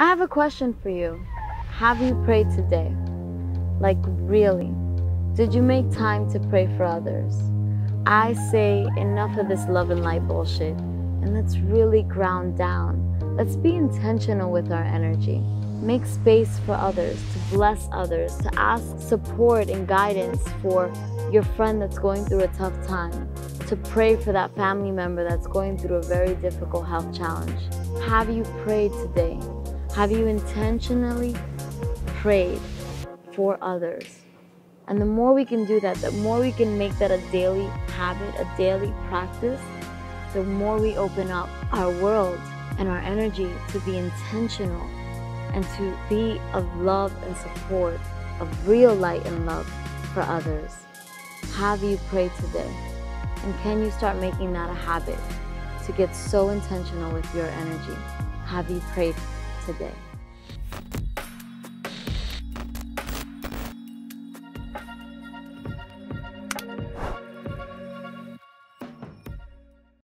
I have a question for you. Have you prayed today? Like, really? Did you make time to pray for others? I say enough of this love and light bullshit, and let's really ground down. Let's be intentional with our energy. Make space for others, to bless others, to ask support and guidance for your friend that's going through a tough time, to pray for that family member that's going through a very difficult health challenge. Have you prayed today? Have you intentionally prayed for others? And the more we can do that, the more we can make that a daily habit, a daily practice, the more we open up our world and our energy to be intentional and to be of love and support, of real light and love for others. Have you prayed today? And can you start making that a habit to get so intentional with your energy? Have you prayed today?